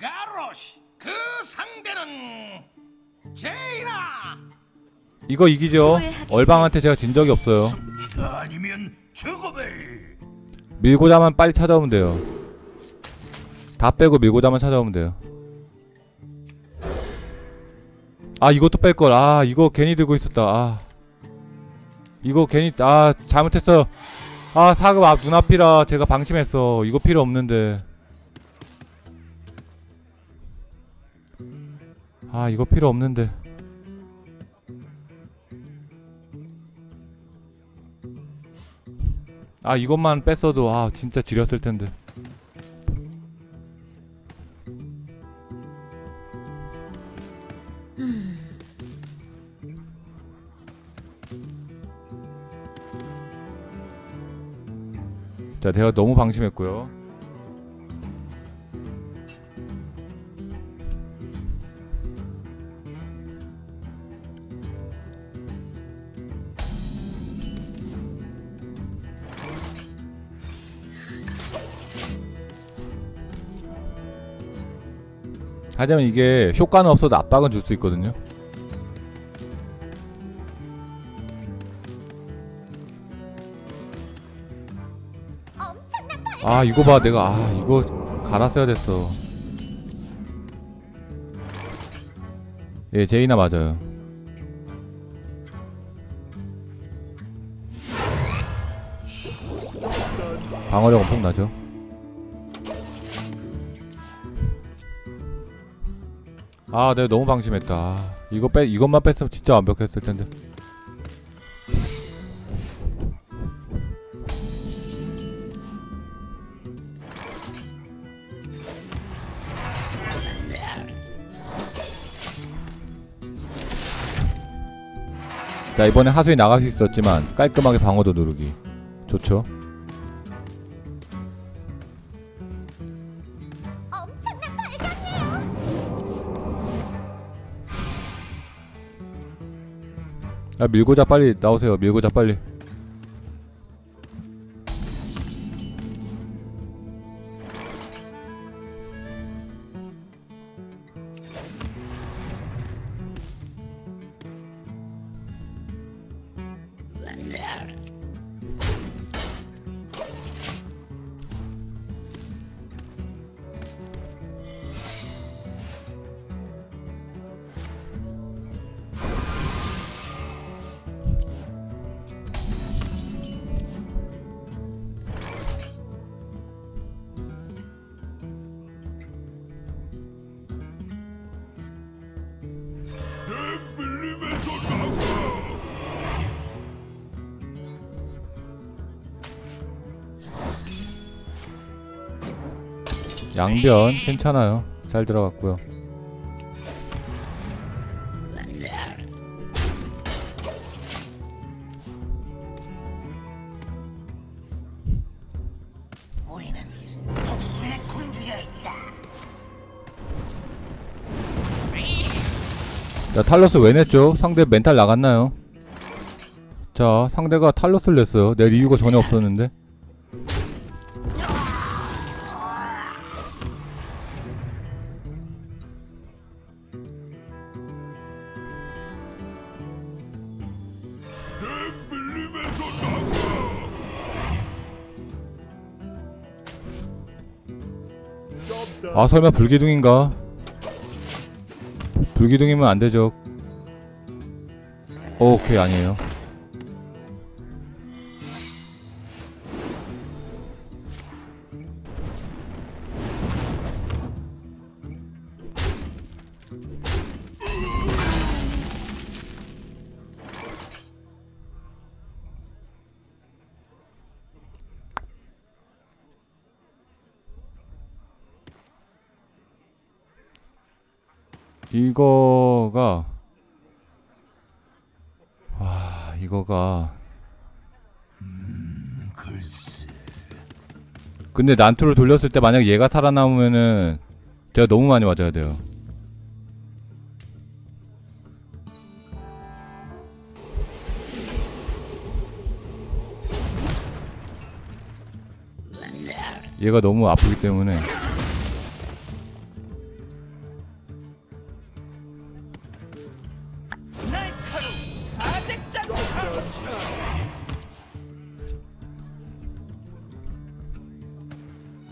가로시 그 상대는 제이나 이거 이기죠? 얼방한테 제가 진 적이 없어요. 아니면 죽음을. 밀고자만 빨리 찾아오면 돼요. 다 빼고 밀고자만 찾아오면 돼요. 아 이것도 뺄걸. 아 이거 괜히 들고 있었다. 아. 이거 괜히 아 잘못했어요 아 사급 앞 눈앞이라 제가 방심했어. 이거 필요 없는데 아 이거 필요 없는데. 아 이것만 뺐어도 아 진짜 지렸을 텐데. 자 내가 너무 방심했고요 하지만 이게 효과는 없어도 압박은 줄 수 있거든요. 아 이거 봐. 내가 아 이거 갈았어야 됐어. 예 제이나 맞아요. 방어력 엄청나죠 아 내가 너무 방심했다. 아, 이거 빼 이것만 뺐으면 진짜 완벽했을 텐데. 자 이번에 하수이 나갈 수 있었지만 깔끔하게 방어도 누르기. 좋죠 아 밀고자 빨리 나오세요. 밀고자 빨리 양변 괜찮아요 잘 들어갔고요 자 탈로스 왜 냈죠? 상대 멘탈 나갔나요? 자 상대가 탈로스를 냈어요 낼 이유가 전혀 없었는데 아 설마 불기둥인가? 불기둥이면 안되죠 오케이 아니에요 이거가 와 이거가 글쎄. 근데 난투를 돌렸을 때 만약 얘가 살아남으면은 제가 너무 많이 맞아야 돼요. 얘가 너무 아프기 때문에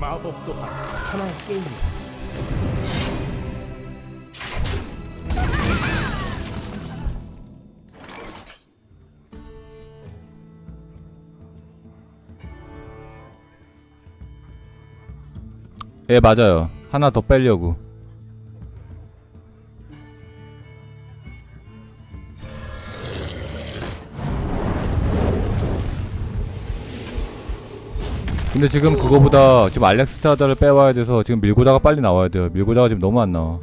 마법 또한 하나의 게임이다. 예 맞아요 하나 더 빼려고 근데 지금 그거보다 지금 알렉스타다를 빼와야 돼서 지금 밀고자가 빨리 나와야 돼요. 밀고자가 지금 너무 안 나와.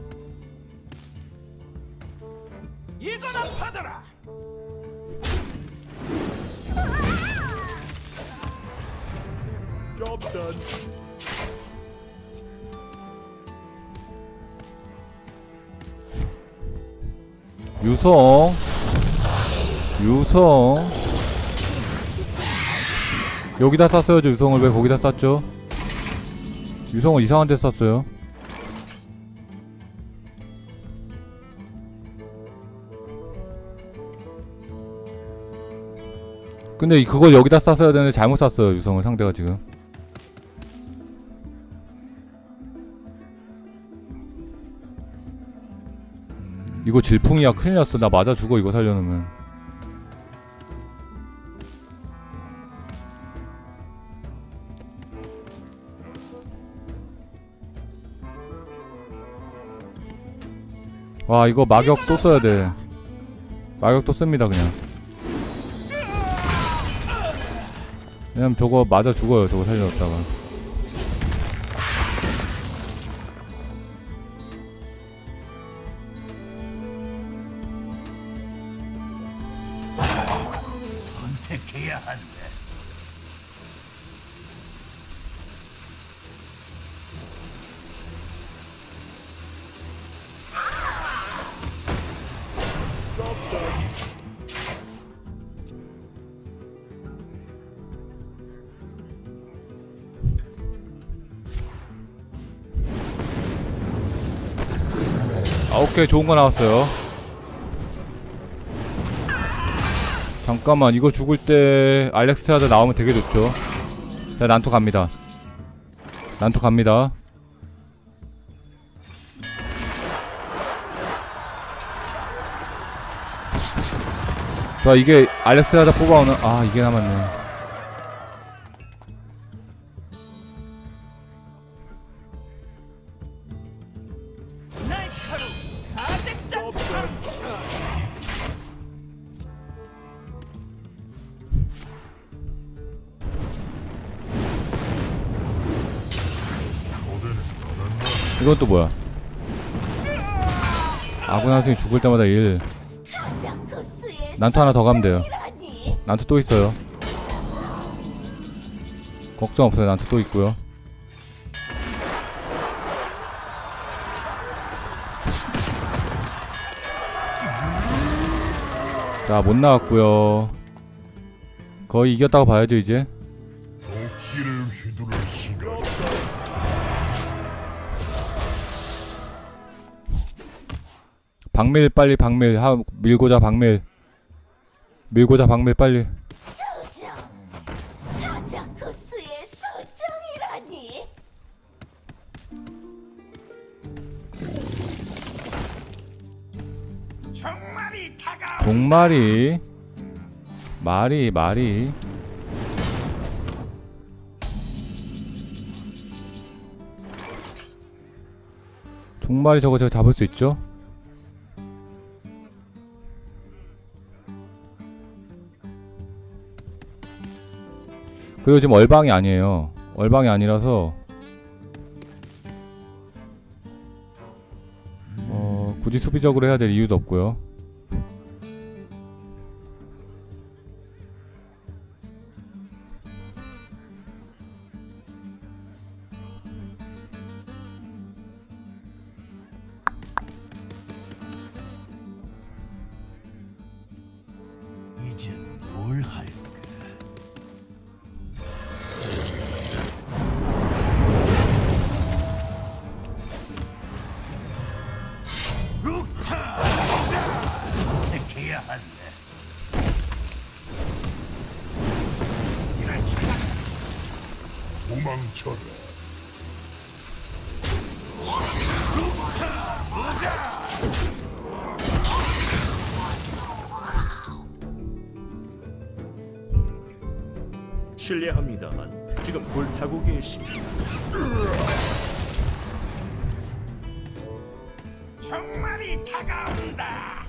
유성. 유성 여기다 쌌어야죠 유성을. 왜 거기다 쌌죠? 유성을 이상한 데 쌌어요. 근데 이- 그걸 여기다 쌌어야 되는데 잘못 쌌어요 유성을 상대가 지금. 이거 질풍이야. 큰일 났어. 나 맞아 죽어 이거 살려놓으면 와 이거 마격 또 써야 돼. 마격 또 씁니다 그냥. 왜냐면 저거 맞아 죽어요 저거 살려놨다가. 선택해야 한다. 오케이 좋은 거 나왔어요. 잠깐만 이거 죽을 때 알렉스하드 나오면 되게 좋죠. 자 난투 갑니다. 난투 갑니다. 자 이게 알렉스하드 뽑아오는 아 이게 남았네 이건 또 뭐야? 아군 하승이 죽을 때마다 일. 난투 하나 더 가면 돼요. 난투 또 있어요. 걱정 없어요. 난투 또 있고요. 자 못 나왔고요. 거의 이겼다고 봐야죠 이제 박밀 빨리 박밀 하 밀고자 박밀 밀고자 박밀 빨리. 종말이 말이 말이 종말이 저거 제가 잡을 수 있죠? 그리고 지금 얼방이 아니에요. 얼방이 아니라서. 어 굳이 수비적으로 해야 될 이유도 없고요 도망쳐라 실례합니다만 지금 불타고 계십니다. 정말이 다가온다.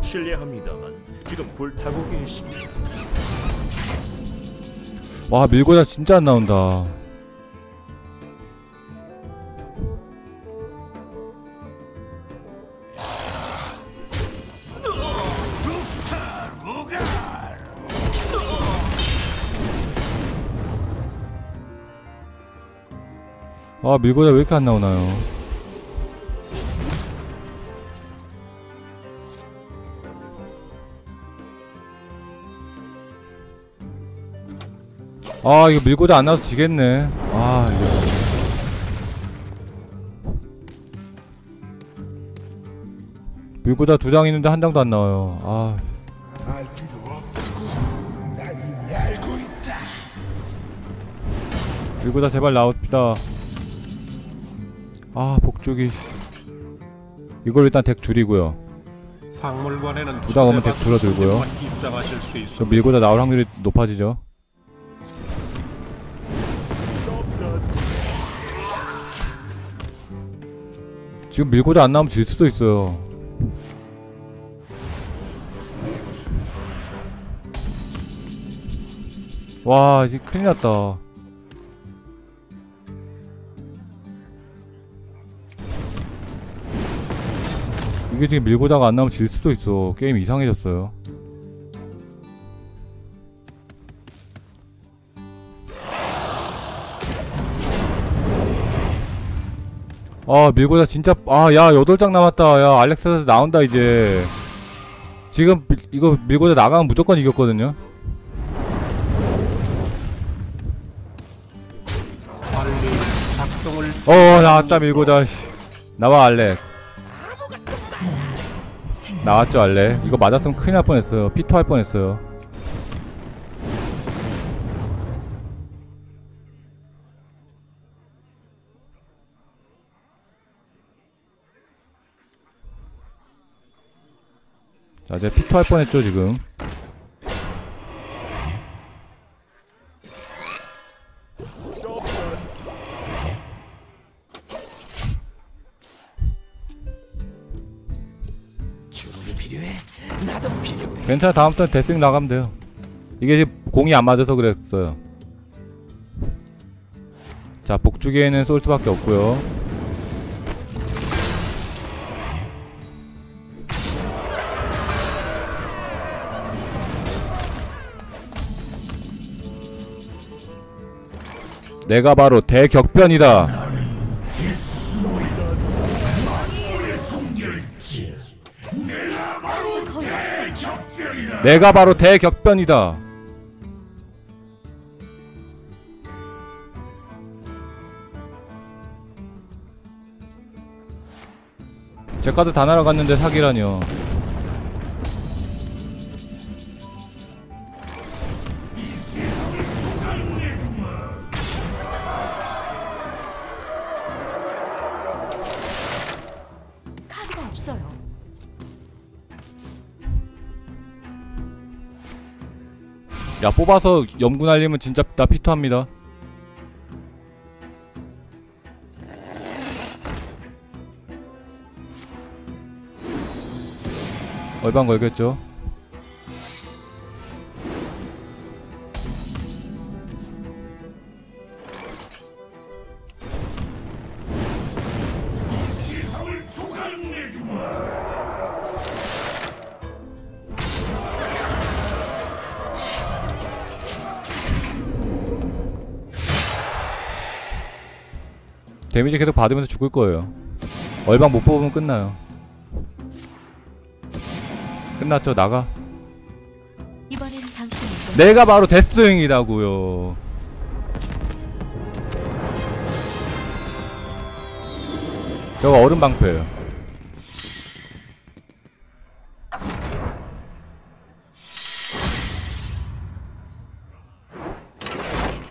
실례합니다만 지금 불타고 계십니다. 와 밀고자 진짜 안 나온다. 아 밀고자 왜 이렇게 안 나오나요 아 이거 밀고자 안 나와서 지겠네. 아 이거. 밀고자 두 장 있는데 한 장도 안 나와요. 아. 밀고자 제발 나옵시다. 아 복죽이. 이걸 일단 덱 줄이고요. 박물관에는 두다 보면 덱 줄어들고요. 있습니다. 밀고자 나올 확률이 높아지죠 지금 밀고자 안 나오면 질 수도 있어요. 와 이제 큰일 났다. 이게 지금 밀고자가 안 나오면 질 수도 있어. 게임 이상해졌어요 아 밀고자 진짜 아 야 여덟 장 남았다. 야 알렉사스 나온다 이제. 지금 밀- 이거 밀고자 나가면 무조건 이겼거든요. 작동을 어 나왔다 밀고자. 씨. 나와 알렉. 나왔죠 알렉. 이거 맞았으면 큰일 날 뻔했어요. 피토 할 뻔했어요 자 이제 피토 할 뻔했죠 지금. 괜찮아 다음 턴 데스윙 나가면 돼요. 이게 지금 공이 안 맞아서 그랬어요. 자 복주기에는 쏠 수밖에 없고요 내가 바로 대격변이다 내가 바로 대격변이다. 제 카드 다 날아갔는데 사기라뇨. 야 뽑아서 염구 날리면 진짜 나 피토합니다. 얼방 걸겠죠? 데미지 계속 받으면서 죽을 거예요. 얼방 못 뽑으면 끝나요. 끝났죠, 나가. 내가 바로 데스윙이라고요. 저거 얼음 방패예요.